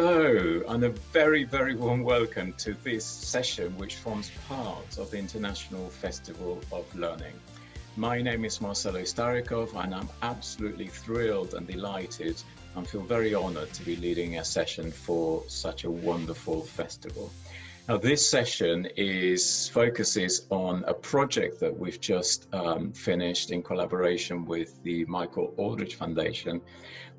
Hello, and a very, very warm welcome to this session, which forms part of the International Festival of Learning. My name is Marcelo Staricoff, and I'm absolutely thrilled and delighted and feel very honored to be leading a session for such a wonderful festival. Now, this session is focuses on a project that we've just um, finished in collaboration with the Michael Aldrich Foundation,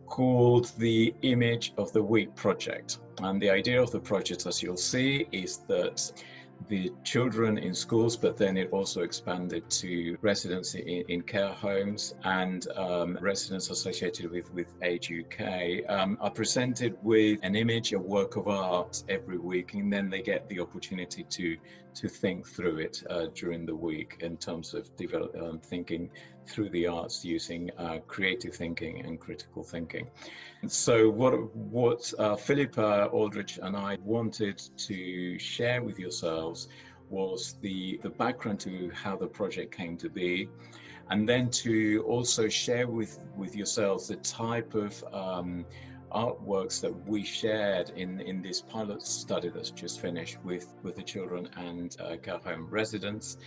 called the Image of the Week project. And the idea of the project, as you'll see, is that the children in schools, but then it also expanded to residents in, in care homes and um, residents associated with, with Age UK um, are presented with an image, a work of art every week, and then they get the opportunity to to think through it uh, during the week in terms of develop, um, thinking through the arts using uh, creative thinking and critical thinking. So what what uh, Philippa Aldrich and I wanted to share with yourselves was the the background to how the project came to be, and then to also share with with yourselves the type of um, artworks that we shared in in this pilot study that's just finished with with the children and uh, care home residents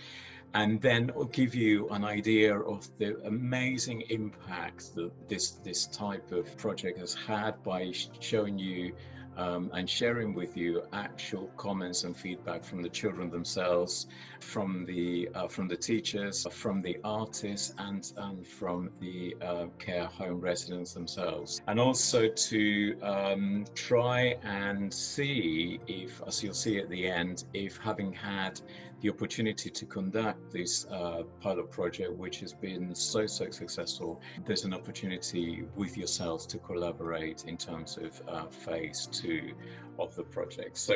and then give you an idea of the amazing impact that this this type of project has had by showing you um, and sharing with you actual comments and feedback from the children themselves, from the uh, from the teachers, from the artists, and and from the uh, care home residents themselves, and also to um, try and see if, as you'll see at the end, if having had the opportunity to conduct this uh, pilot project, which has been so, so successful, there's an opportunity with yourselves to collaborate in terms of uh, phase two of the project. So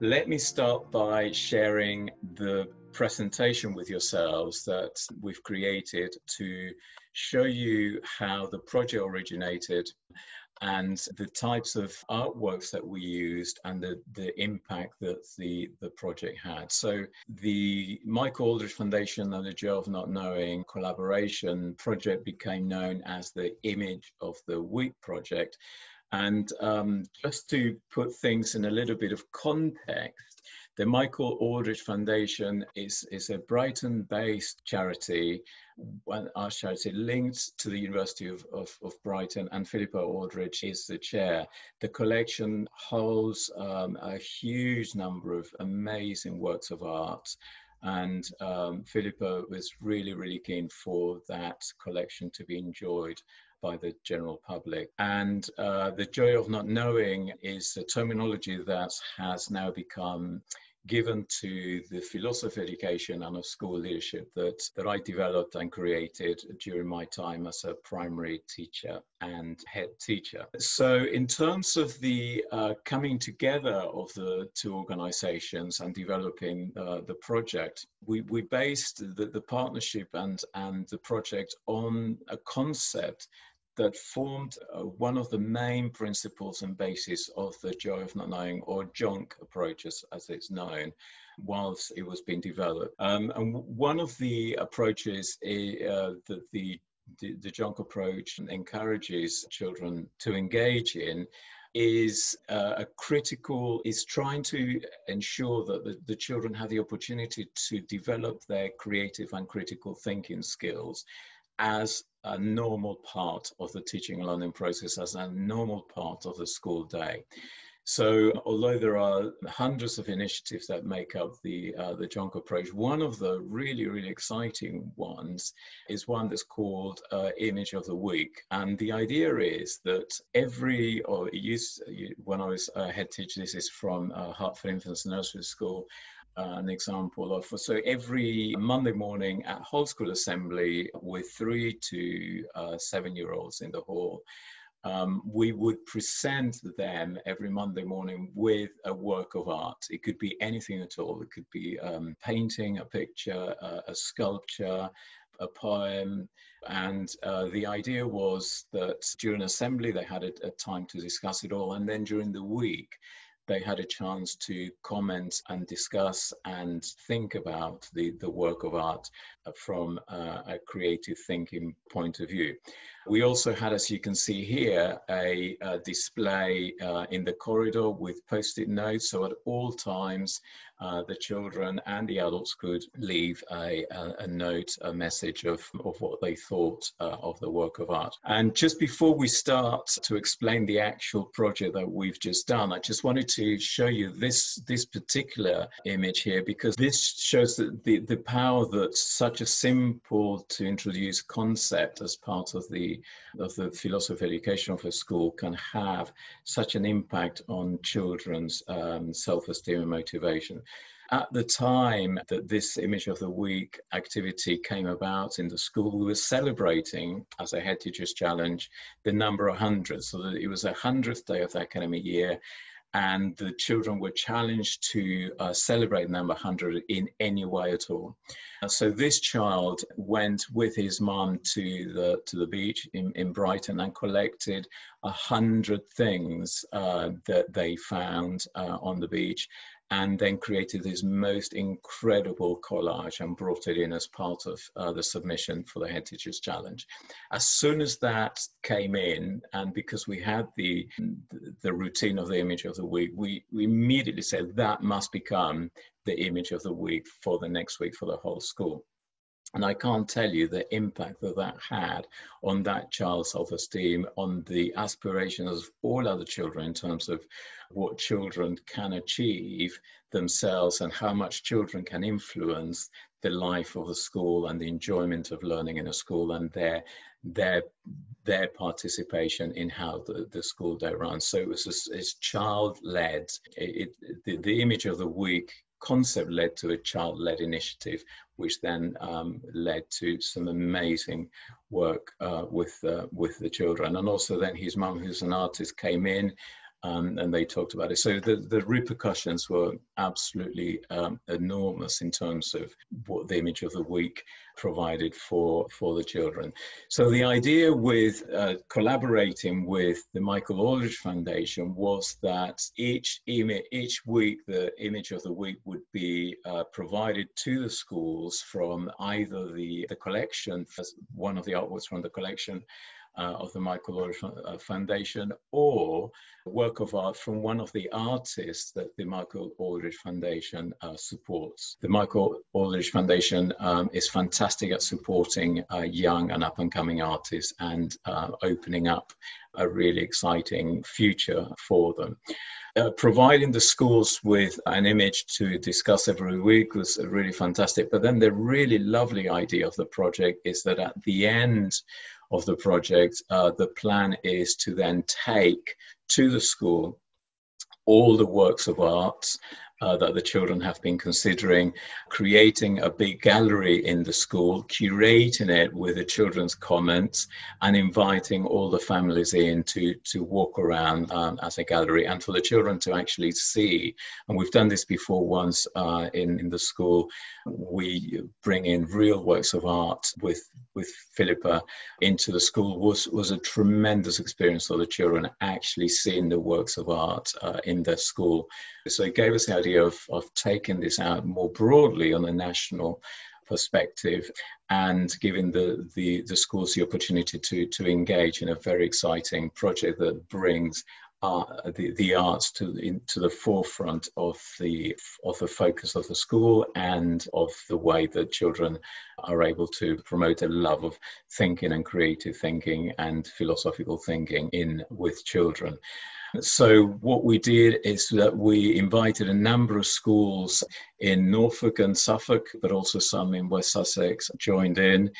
let me start by sharing the presentation with yourselves that we've created to show you how the project originated and the types of artworks that we used and the, the impact that the, the project had. So the Michael Aldrich Foundation and the Joy of Not Knowing collaboration project became known as the Image of the Week project. And um, just to put things in a little bit of context, the Michael Aldrich Foundation is, is a Brighton based charity our charity linked to the University of, of, of, Brighton, and Philippa Aldrich is the chair. The collection holds um, a huge number of amazing works of art, and um, Philippa was really, really keen for that collection to be enjoyed by the general public. And uh, the joy of not knowing is a terminology that has now become given to the philosophy education and of school leadership that, that I developed and created during my time as a primary teacher and head teacher. So, in terms of the uh, coming together of the two organizations and developing uh, the project, we, we based the, the partnership and, and the project on a concept that formed uh, one of the main principles and basis of the joy of not knowing or JONK approach as, as it's known whilst it was being developed. Um, and one of the approaches uh, that the, the, the JONK approach encourages children to engage in is uh, a critical is trying to ensure that the, the, children have the opportunity to develop their creative and critical thinking skills as a normal part of the teaching and learning process, as a normal part of the school day. So, although there are hundreds of initiatives that make up the uh, the JONK approach, one of the really really exciting ones is one that's called uh, Image of the Week, and the idea is that every or it used when I was a head teacher, this is from uh, Hertford Infants Nursery School uh, an example of. So every Monday morning at whole school assembly with three to uh, seven year olds in the hall, um, we would present them every Monday morning with a work of art. It could be anything at all. It could be um, painting, a picture, uh, a sculpture, a poem. And uh, the idea was that during assembly, they had a, a time to discuss it all. And then during the week, they had a chance to comment and discuss and think about the, the work of art from uh, a creative thinking point of view. We also had, as you can see here, a, a display uh, in the corridor with post-it notes. So at all times, uh, the children and the adults could leave a, a, a note, a message of, of what they thought uh, of the work of art. And just before we start to explain the actual project that we've just done, I just wanted to show you this, this particular image here because this shows the, the, the power that such a simple to introduce concept as part of the, of the philosophy education of a school can have such an impact on children's um, self-esteem and motivation. At the time that this Image of the Week activity came about in the school, we were celebrating as a Head Teachers Challenge the number of 100. So that it was a 100th day of the academic year and the children were challenged to uh, celebrate number 100 in any way at all. Uh, so this child went with his mum to the to the beach in, in Brighton and collected a hundred things uh, that they found uh, on the beach and then created this most incredible collage and brought it in as part of uh, the submission for the Head Teachers Challenge. As soon as that came in, and because we had the the routine of the image of the week, we, we immediately said that must become the image of the week for the next week for the whole school. And I can't tell you the impact that that had on that child's self esteem, on the aspirations of all other children in terms of what children can achieve themselves and how much children can influence the life of the school and the enjoyment of learning in a school and their their their participation in how the, the school day runs. So it was it's child led. It, it, the, the image of the week concept led to a child-led initiative, which then um, led to some amazing work uh, with uh, with the children. And also then his mum, who's an artist, came in um, and they talked about it. So the, the repercussions were absolutely um, enormous in terms of what the image of the week provided for, for the children. So the idea with uh, collaborating with the Michael Aldrich Foundation was that each, image, each week the image of the week would be uh, provided to the schools from either the, the collection, one of the artworks from the collection, uh, of the Michael Aldrich uh, Foundation or work of art from one of the artists that the Michael Aldrich Foundation uh, supports. The Michael Aldrich Foundation um, is fantastic at supporting uh, young and up and coming artists and uh, opening up a really exciting future for them. Uh, providing the schools with an image to discuss every week was really fantastic. But then the really lovely idea of the project is that at the end of the project, uh, the plan is to then take to the school all the works of art uh, that the children have been considering creating a big gallery in the school, curating it with the children's comments, and inviting all the families in to, to walk around um, as a gallery and for the children to actually see. And we've done this before once uh, in, in the school. We bring in real works of art with, with Philippa into the school was, was a tremendous experience for the children actually seeing the works of art uh, in the school. So it gave us the idea of, of taking this out more broadly on a national perspective and giving the, the, the schools the opportunity to, to engage in a very exciting project that brings uh, the, the arts to, in, to the forefront of the, of the focus of the school and of the way that children are able to promote a love of thinking and creative thinking and philosophical thinking in with children. So what we did is that we invited a number of schools in Norfolk and Suffolk, but also some in West Sussex joined in.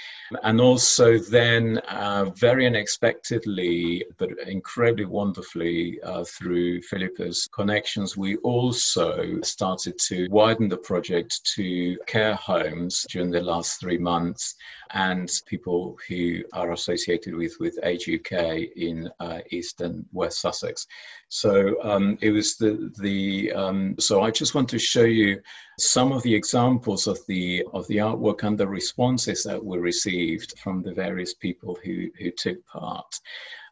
And also then uh, very unexpectedly, but incredibly wonderfully uh, through Philippa's connections, we also started to widen the project to care homes during the last three months and people who are associated with, with Age UK in uh, East and West Sussex. So um, it was the, the um, so I just want to show you some of the examples of the of the artwork and the responses that were received from the various people who, who took part.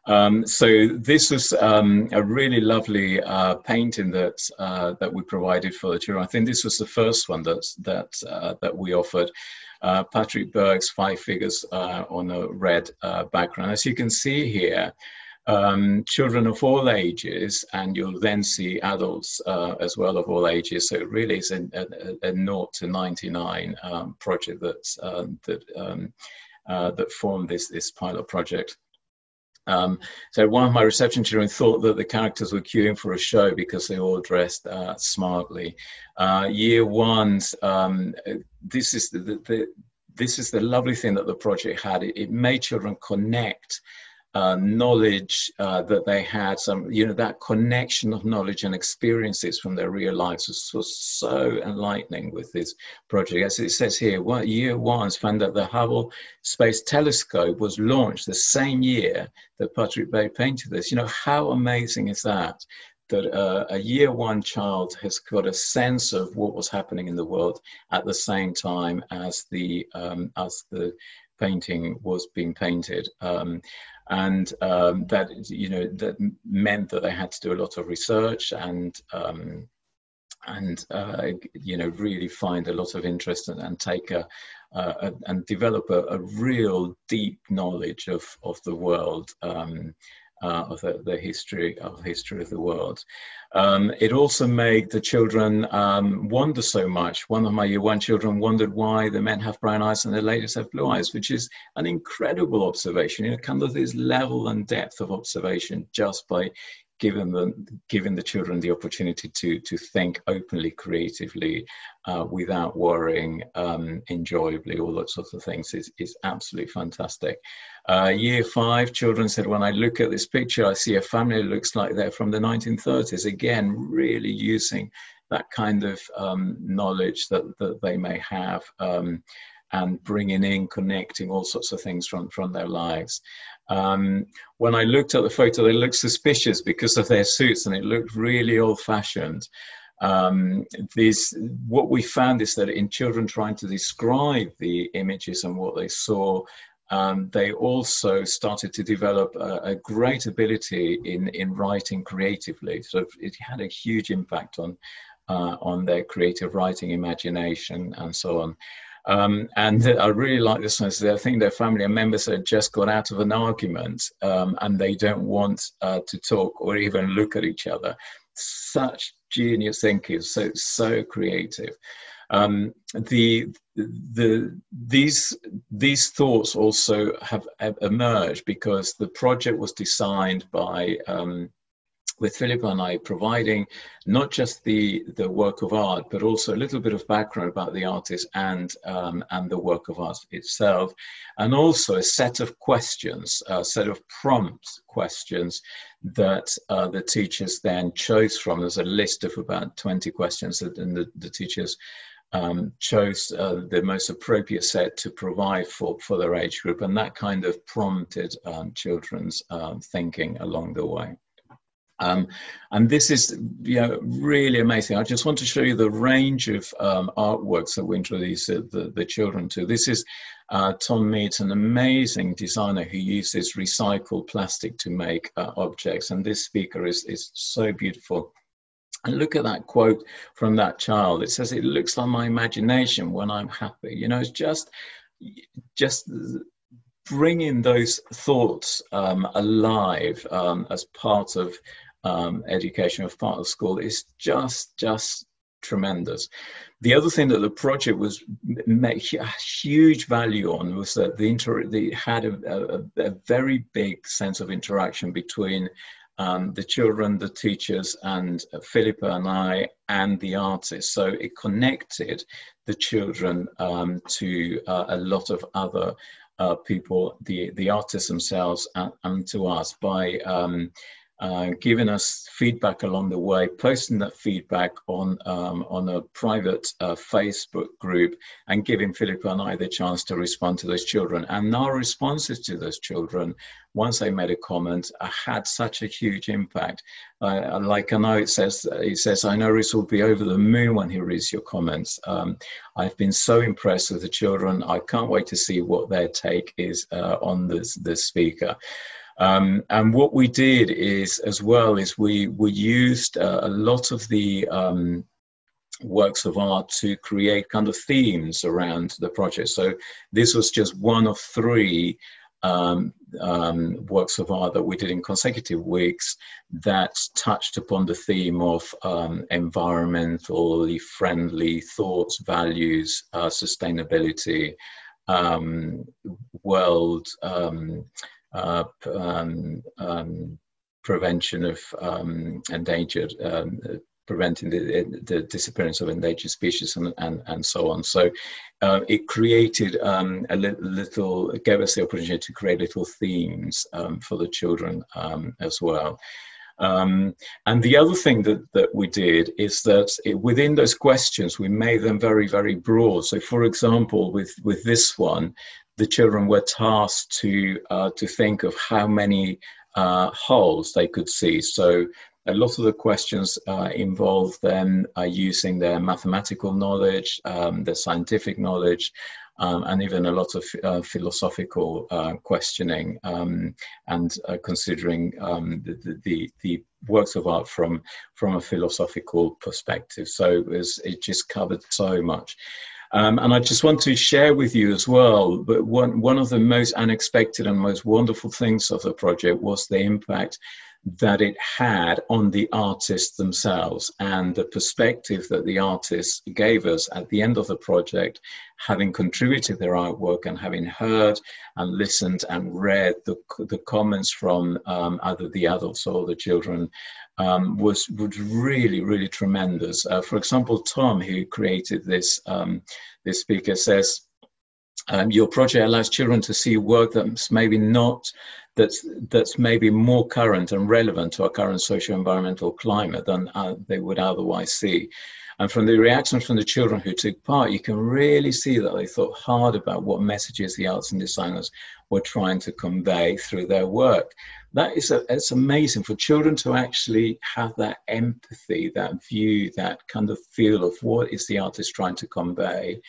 Um, so this was um, a really lovely uh, painting that uh, that we provided for the children. I think this was the first one that that uh, that we offered. Uh, Patrick Berg's Five Figures uh, on a red uh, background. As you can see here, um, children of all ages, and you'll then see adults as well of all ages. So it really is a, a, a 0 to 99 um, project that's, that um, that formed this this pilot project. Um, so one of my reception children thought that the characters were queuing for a show because they all dressed uh, smartly. Uh, year ones, um, this is the, the, the, this is the lovely thing that the project had. It, it made children connect uh, knowledge uh, that they had, some, you know, that connection of knowledge and experiences from their real lives was, was so enlightening with this project. As it says here, what year one found that the Hubble Space Telescope was launched the same year that Patrick Berg painted this. You know, how amazing is that? That uh, a year one child has got a sense of what was happening in the world at the same time as the um, as the painting was being painted. Um, and um, that you know that meant that they had to do a lot of research and um, and uh, you know really find a lot of interest and, and take a, uh, and develop a, a, real deep knowledge of of the world um, uh, of the, the, history of history of the world. Um, it also made the children um, wonder so much. One of my year one children wondered why the men have brown eyes and the ladies have blue eyes, which is an incredible observation. You know, kind of this level and depth of observation just by giving them giving the children the opportunity to to think openly creatively uh, without worrying um, enjoyably all those sorts of things is, is absolutely fantastic. Uh, year five children said when i look at this picture i see a family looks like they're from the 1930s again really using that kind of um, knowledge that, that they may have um, and bringing in, connecting all sorts of things from, from their lives. Um, when I looked at the photo, they looked suspicious because of their suits and it looked really old fashioned. Um, what we found is that in children trying to describe the images and what they saw, um, they also started to develop a, a, great ability in, in writing creatively. So it had a huge impact on, uh, on their creative writing imagination and so on. Um, and I really like this one. So I think their family and members had just got out of an argument um, and they don't want uh, to talk or even look at each other. Such genius thinking, so so creative. Um, the the these these thoughts also have, have, emerged because the project was designed by um, with Philippa and I providing not just the, the work of art, but also a little bit of background about the artist and, um, and the work of art itself, and also a set of questions, a set of prompt questions that uh, the teachers then chose from. There's a list of about 20 questions that and the, the teachers um, chose uh, the most appropriate set to provide for, for their age group, and that kind of prompted um, children's um, thinking along the way. Um, and this is you know, really amazing. I just want to show you the range of um, artworks that we introduce the, the children to. This is uh, Tom Mead, an amazing designer who uses recycled plastic to make uh, objects. And this speaker is, is so beautiful. And look at that quote from that child. It says, it looks like my imagination when I'm happy. You know, it's just, just bringing those thoughts um, alive um, as part of um, education of part of school is just just tremendous. The other thing that the project was made huge value on was that the inter the had a, a, a very big sense of interaction between um, the children, the teachers, and Philippa and I, and the artists. So it connected the children um, to uh, a lot of other uh, people, the the artists themselves, and, and to us by um, uh, giving us feedback along the way, posting that feedback on um, on a private uh, Facebook group, and giving Philippa and I the chance to respond to those children. And our responses to those children, once they made a comment, uh, had such a huge impact. Like I know it says, he says, I know Rhys will be over the moon when he reads your comments. Um, I've been so impressed with the children. I can't wait to see what their take is uh, on this, this speaker. Um, and what we did is, as well, is we we used uh, a lot of the um, works of art to create kind of themes around the project. So this was just one of three um, um, works of art that we did in consecutive weeks that touched upon the theme of um, environmentally friendly thoughts, values, uh, sustainability, um, world um, uh, um, prevention of endangered preventing the, the, disappearance of endangered species and, and, and so on. So uh, it created um, a little, little, gave us the opportunity to create little themes um, for the children um, as well. Um, and the other thing that, that we did is that it, within those questions, we made them very, very broad. So, for example, with, with this one, the children were tasked to, uh, to think of how many uh, holes they could see. So a lot of the questions uh, involve them uh, using their mathematical knowledge, um, their scientific knowledge, um, and even a lot of uh, philosophical uh, questioning um, and considering um, the, the, the, works of art from, from a philosophical perspective. So it, was, it just covered so much. Um, and I just want to share with you as well, but one, one of the most unexpected and most wonderful things of the project was the impact that it had on the artists themselves and the perspective that the artists gave us at the end of the project, having contributed their artwork and having heard and listened and read the, the comments from um, either the adults or the children. Um, was was really really tremendous. Uh, for example, Tom, who created this um, this speaker, says um, your project allows children to see work that's maybe not that's that's maybe more current and relevant to our current socio-environmental climate than uh, they would otherwise see. And from the reactions from the children who took part, you can really see that they thought hard about what messages the arts and designers were trying to convey through their work. That is, a, it's amazing for children to actually have that empathy, that view, that kind of feel of what is the artist trying to convey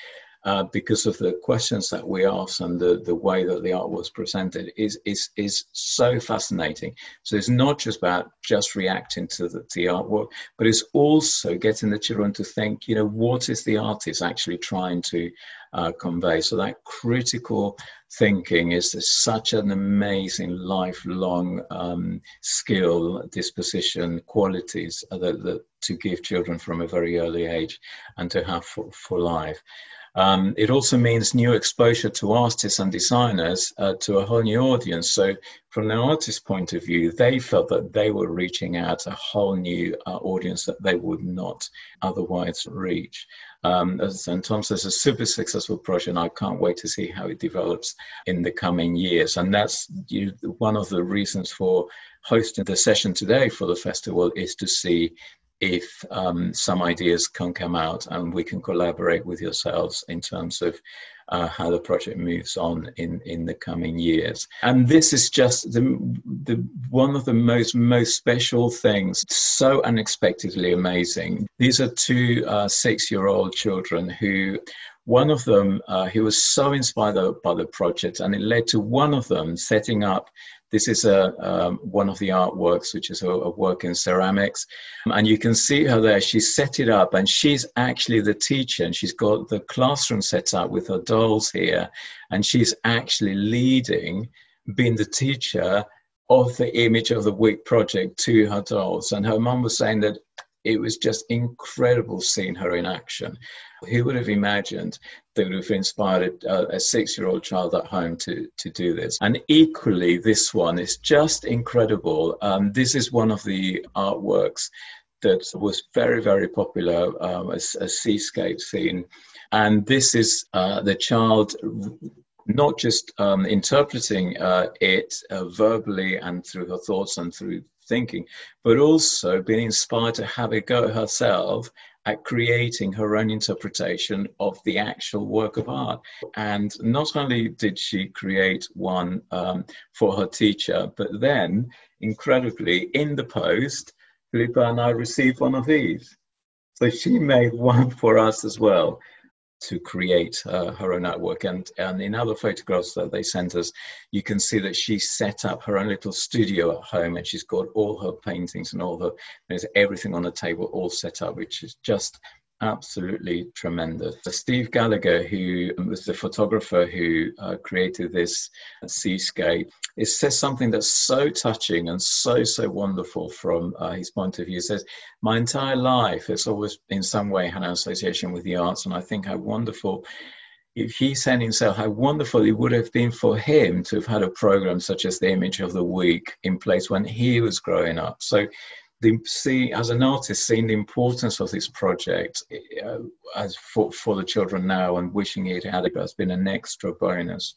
uh, because of the questions that we asked and the, the way that the art was presented is, is, is so fascinating. So it's not just about just reacting to the, the artwork, but it's also getting the children to think, you know, what is the artist actually trying to uh, convey? So that critical thinking is such an amazing lifelong um, skill, disposition, qualities that, that to give children from a very early age and to have for, for life. Um, it also means new exposure to artists and designers uh, to a whole new audience. So, from the artist's point of view, they felt that they were reaching out a whole new uh, audience that they would not otherwise reach. Um, and Tom says, a super successful project, and I can't wait to see how it develops in the coming years. And that's you, one of the reasons for hosting the session today for the festival is to see if um, some ideas can come out and we can collaborate with yourselves in terms of uh, how the project moves on in, in the coming years. And this is just the, the one of the most most special things, so unexpectedly amazing. These are two uh, six-year-old children who one of them, uh, he was so inspired by the project, and it led to one of them setting up this is a, um, one of the artworks, which is a, a, work in ceramics. And you can see her there. She's set it up, and she's actually the teacher, and she's got the classroom set up with her dolls here. And she's actually leading, being the teacher of the image of the Week project to her dolls. And her mum was saying that it was just incredible seeing her in action. Who would have imagined that would have inspired a, a six year old child at home to, to do this? And equally, this one is just incredible. Um, this is one of the artworks that was very, very popular um, as a seascape scene. And this is uh, the child not just um, interpreting uh, it uh, verbally and through her thoughts and through thinking, but also being inspired to have a go herself at creating her own interpretation of the actual work of art. And not only did she create one um, for her teacher, but then, incredibly, in the post, Philippa and I received one of these. So she made one for us as well. To create uh, her own artwork. And, and in other photographs that they sent us, you can see that she set up her own little studio at home and she's got all her paintings and all her, there's everything on the table all set up, which is just absolutely tremendous. Steve Gallagher, who was the photographer who uh, created this seascape, it says something that's so touching and so, so wonderful from uh, his point of view. He says, My entire life has always in some way had an association with the arts, and I think how wonderful. If he said himself, how wonderful it would have been for him to have had a program such as the Image of the Week in place when he was growing up. So the, see as an artist seeing the importance of this project uh, as for, for the children now and wishing it had it has been an extra bonus.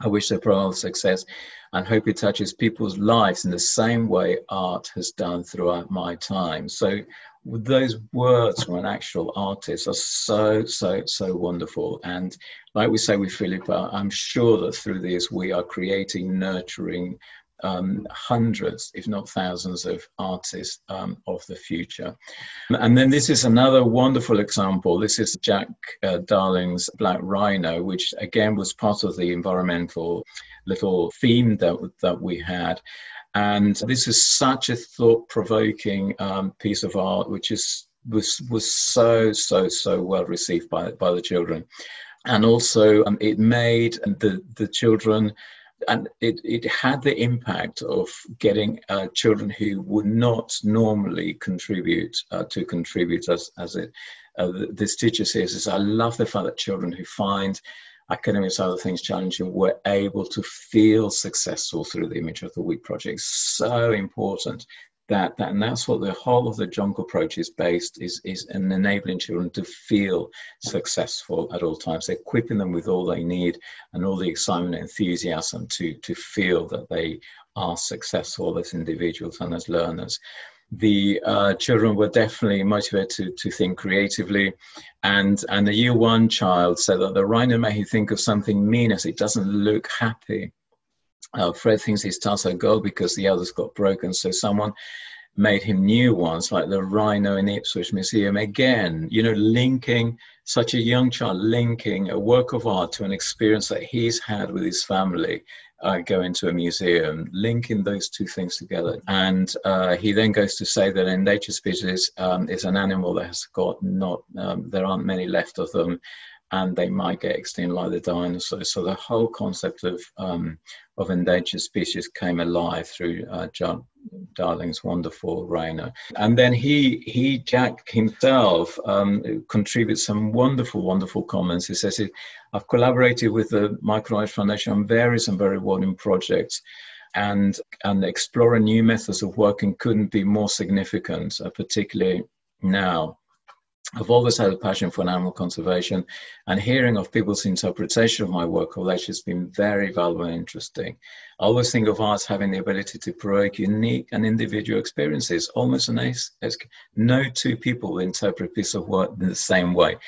I wish them all success and hope it touches people's lives in the same way art has done throughout my time. So those words from an actual artist are so so so wonderful. And like we say with philippa i'm sure that through this we are creating nurturing um, hundreds, if not thousands, of artists um, of the future. And then this is another wonderful example. This is Jack uh, Darling's Black Rhino, which again was part of the environmental little theme that, that we had. And this is such a thought provoking um, piece of art, which is was was so so so well received by by the children and also um, it made the the children and it, it had the impact of getting uh, children who would not normally contribute uh, to contribute as, as it uh, this teacher says is I love the fact that children who find academics other things challenging were able to feel successful through the image of the week project. So important that, that and that's what the whole of the JONK approach is based is is in enabling children to feel successful at all times equipping them with all they need and all the excitement and enthusiasm to to feel that they are successful as individuals and as learners the uh, children were definitely motivated to, to think creatively. And, and the year one child said that the rhino made him think of something mean as it doesn't look happy. Uh, Fred thinks his are gold because the others got broken. So someone made him new ones, like the Rhino in the Ipswich Museum. Again, you know, linking such a young child, linking a work of art to an experience that he's had with his family. Uh, going to a museum, linking those two things together. And uh, he then goes to say that endangered species um, is an animal that has got not, um, there aren't many left of them, and they might get extinct like the dinosaurs. So the whole concept of um, of endangered species came alive through uh, John Darling's wonderful Rhino. And then he he Jack himself um, contributes some wonderful wonderful comments. He says, "I've collaborated with the Michael Foundation on various and very rewarding projects." And, and exploring new methods of working couldn't be more significant, uh, particularly now. I've always had a passion for animal conservation, and hearing of people's interpretation of my work of has been very valuable and interesting. I always think of arts having the ability to provoke unique and individual experiences, almost as, as no two people interpret a piece of work in the same way.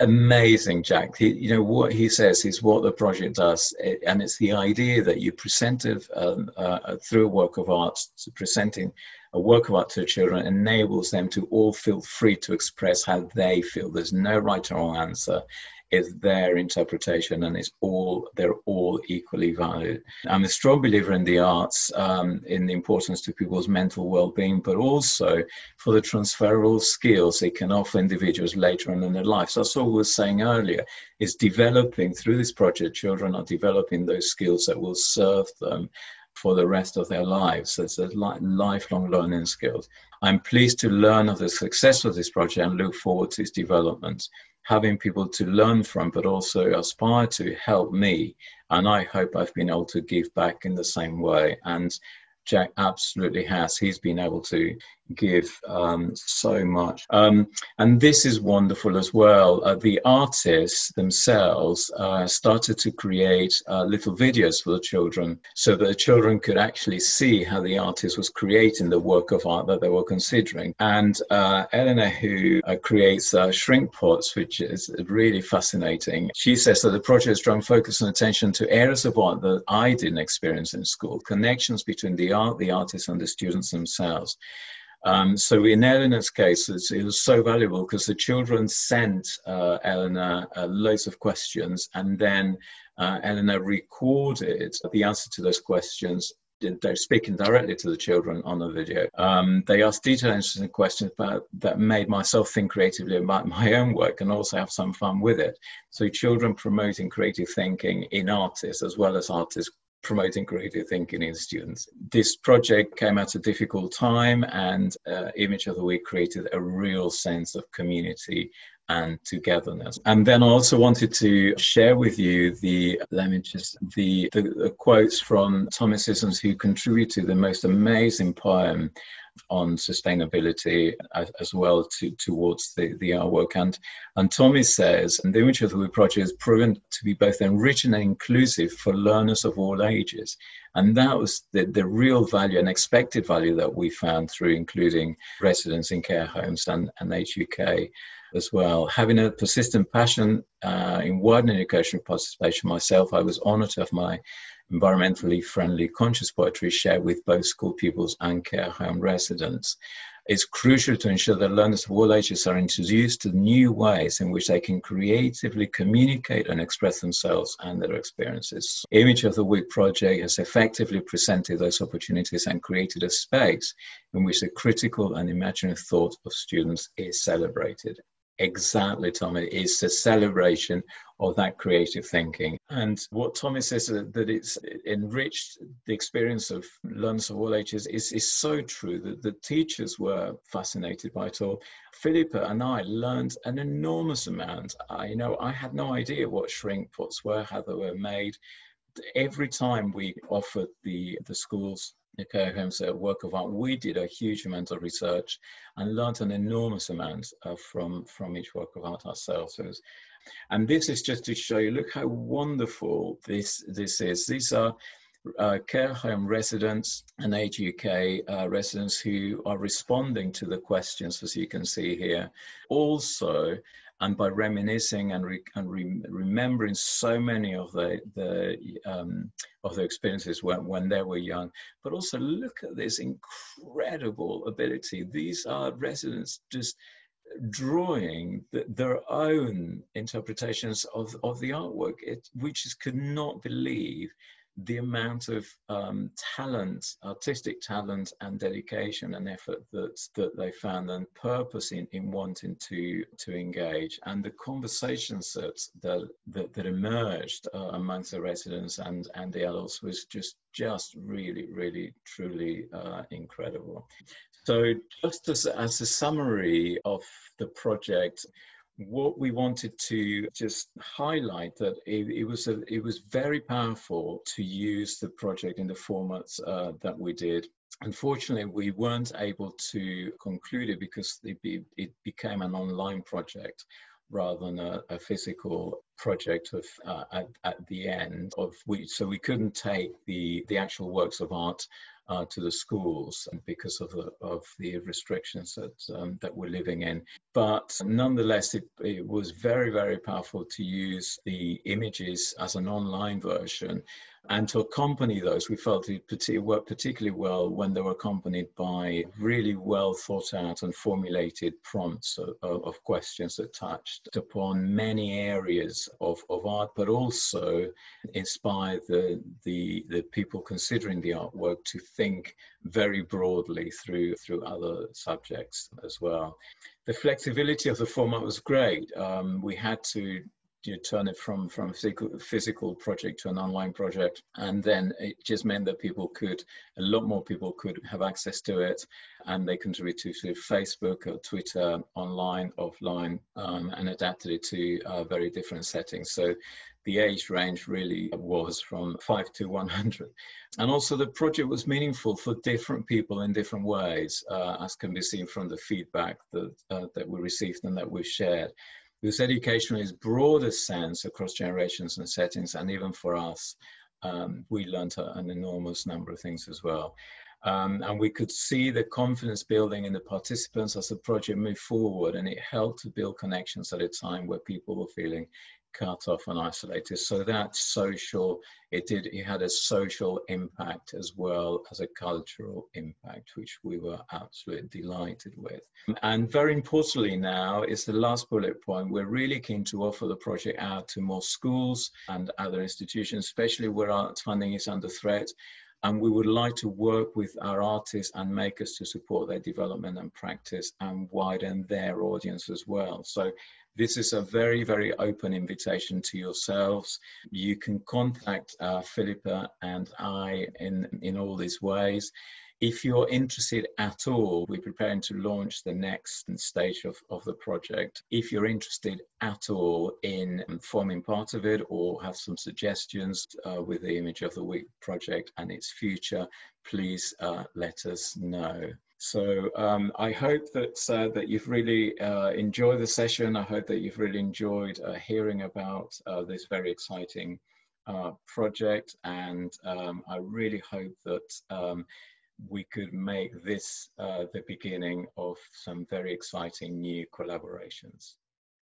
Amazing, Jack. He, you know what he says is what the project does, and it's the idea that you present it um, uh, through a work of art, presenting a work of art to children enables them to all feel free to express how they feel. There's no right or wrong answer. It's their interpretation, and it's all they're all equally valid. I'm a strong believer in the arts, um, in the importance to people's mental well-being, but also for the transferable skills it can offer individuals later on in their lives. That's what we were saying earlier. Is developing through this project, children are developing those skills that will serve them for the rest of their lives. So it's a lifelong learning skills. I'm pleased to learn of the success of this project and look forward to its development. Having people to learn from, but also aspire to help me. And I hope I've been able to give back in the same way. And Jack absolutely has. He's been able to give um, so much. Um, and this is wonderful as well. Uh, the artists themselves uh, started to create uh, little videos for the children so that the children could actually see how the artist was creating the work of art that they were considering. And uh, Eleanor, who uh, creates uh, shrink pots, which is really fascinating, she says that the project has drawn focus and attention to areas of art that I didn't experience in school, connections between the art, the artists, and the students themselves. Um, so in Eleanor's case, it was so valuable because the children sent uh, Eleanor uh, loads of questions, and then uh, Eleanor recorded the answer to those questions they're speaking directly to the children on the video. Um, they asked detailed, interesting questions that made myself think creatively about my own work and also have some fun with it. So, children promoting creative thinking in artists as well as artists promoting creative thinking in students. This project came at a difficult time, and uh, Image of the Week created a real sense of community and togetherness. And then I also wanted to share with you the, let me just, the, the, the quotes from Thomas Sissons, who contributed the most amazing poem on sustainability as, well to, towards the, the artwork. And, and Tommy says, and the Image of the project is proven to be both enriching and inclusive for learners of all ages. And that was the, the real value and expected value that we found through including residents in care homes and, and Age UK as well. Having a persistent passion uh, in widening educational participation myself, I was honored to have my environmentally friendly conscious poetry shared with both school pupils and care home residents. It's crucial to ensure that learners of all ages are introduced to new ways in which they can creatively communicate and express themselves and their experiences. Image of the Week project has effectively presented those opportunities and created a space in which the critical and imaginative thought of students is celebrated exactly, Tommy, is the celebration of that creative thinking. And what Tommy says that, that it's enriched the experience of learners of all ages is, is so true that the teachers were fascinated by it all. Philippa and I learned an enormous amount. I, you know, I had no idea what shrink pots were, how they were made. Every time we offered the, the schools care homes a work of art. We did a huge amount of research and learned an enormous amount uh, from, from each work of art ourselves. And this is just to show you, look how wonderful this, this is. These are uh, care home residents and Age UK uh, residents who are responding to the questions, as you can see here. Also, and by reminiscing and, re, and re, remembering so many of the, the um, of their experiences when, when they were young, but also look at this incredible ability. These are residents just drawing the, their own interpretations of, of the artwork. It, we just could not believe the amount of um, talent, artistic talent, and dedication and effort that that they found and purpose in, in wanting to to engage, and the conversations that that that, that emerged uh, amongst the residents and and the adults was just just really really truly uh, incredible. So just as as a summary of the project what we wanted to just highlight that it, it, was a, it was very powerful to use the project in the formats uh, that we did. Unfortunately, we weren't able to conclude it because it, be, it became an online project rather than a, a physical project of uh, at, at the end of which so we couldn't take the the actual works of art uh, to the schools because of the, of the restrictions that, um, that we're living in. But nonetheless, it, it was very, very powerful to use the images as an online version and to accompany those, we felt it worked particularly well when they were accompanied by really well thought out and formulated prompts of, of questions that touched upon many areas of, of art, but also inspired the, the, the people considering the artwork to think very broadly through, through other subjects as well. The flexibility of the format was great. Um, we had to you turn it from from physical, physical project to an online project. And then it just meant that people could a lot more people could have access to it and they contribute to, to facebook or twitter online offline um, and adapted it to uh, very different settings. So the age range really was from 5 to 100 and also the project was meaningful for different people in different ways uh, as can be seen from the feedback that uh, that we received and that we shared because education in its broadest sense across generations and settings, and even for us, um, we learned an enormous number of things as well. Um, and we could see the confidence building in the participants as the project moved forward, and it helped to build connections at a time where people were feeling cut off and isolated. So that social, it did, it had a social impact as well as a cultural impact, which we were absolutely delighted with. And very importantly now is the last bullet point. We're really keen to offer the project out to more schools and other institutions, especially where art funding is under threat and we would like to work with our artists and makers to support their development and practice and widen their audience as well. So this is a very, very open invitation to yourselves. You can contact uh, Philippa and I in, in all these ways. If you're interested at all, we're preparing to launch the next stage of, of the project. If you're interested at all in forming part of it or have some suggestions uh, with the Image of the Week project and its future, please uh, let us know. So um, I hope that uh, that you've really uh, enjoyed the session. I hope that you've really enjoyed uh, hearing about uh, this very exciting uh, project, and um, I really hope that um, we could make this uh, the beginning of some very exciting new collaborations.